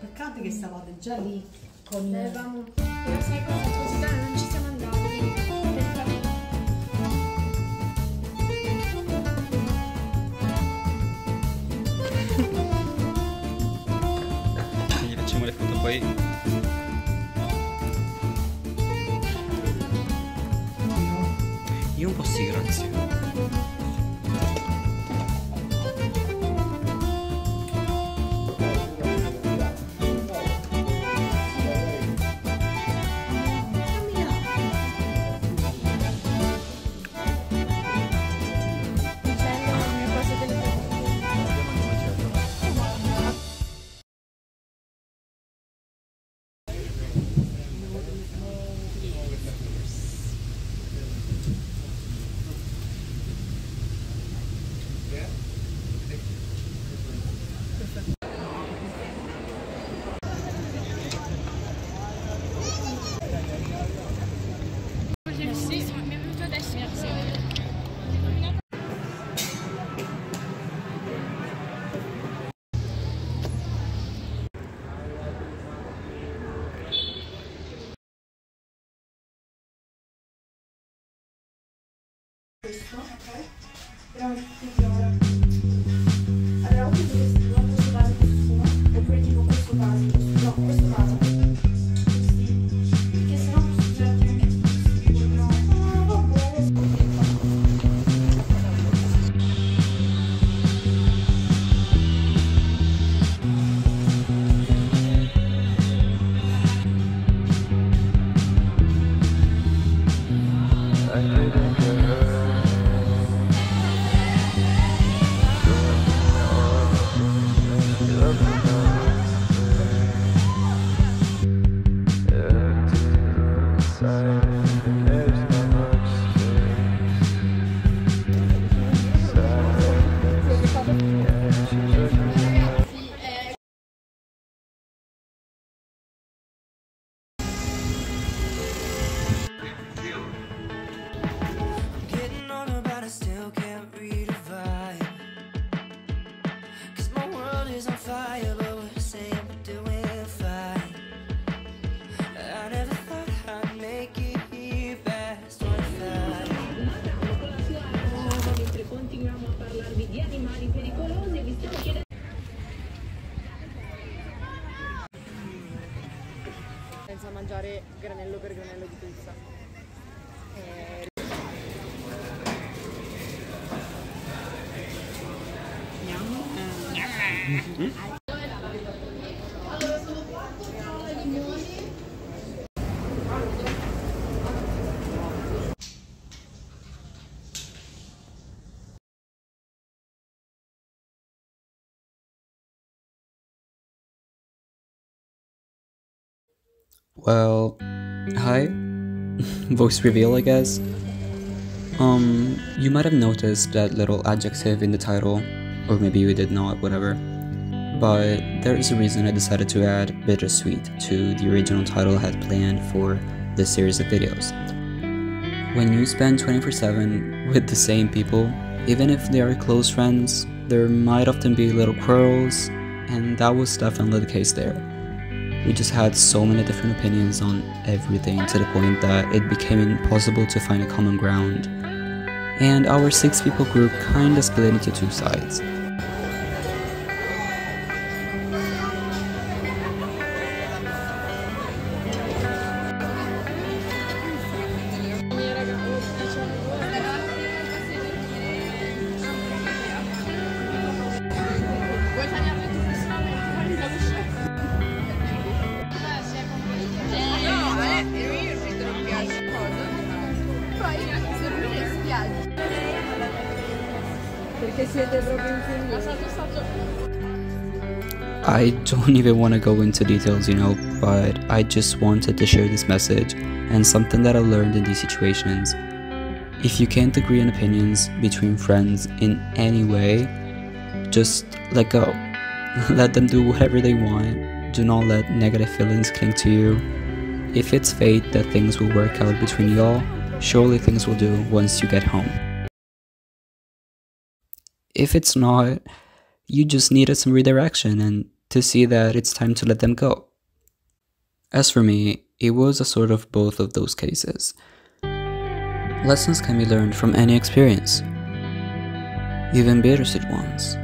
Peccato che stavate già lì con... Però sai cosa? Non ci siamo andati. Facciamo le foto poi. Io un po' sì, grazie. Pronto, mangiare granello per granello di pizza. Eh, Well, hi. Voice reveal, I guess. Um, you might have noticed that little adjective in the title, or maybe you did not, whatever. But there is a reason I decided to add bittersweet to the original title I had planned for this series of videos. When you spend 24 7 with the same people, even if they are close friends, there might often be little quarrels, and that was definitely the case there. We just had so many different opinions on everything to the point that it became impossible to find a common ground. And our six people group kinda split into two sides. I don't even want to go into details, you know, but I just wanted to share this message and something that I learned in these situations. If you can't agree on opinions between friends in any way, just let go. let them do whatever they want. Do not let negative feelings cling to you. If it's fate that things will work out between y'all, surely things will do once you get home. If it's not, you just needed some redirection and to see that it's time to let them go. As for me, it was a sort of both of those cases. Lessons can be learned from any experience, even bittersweet ones.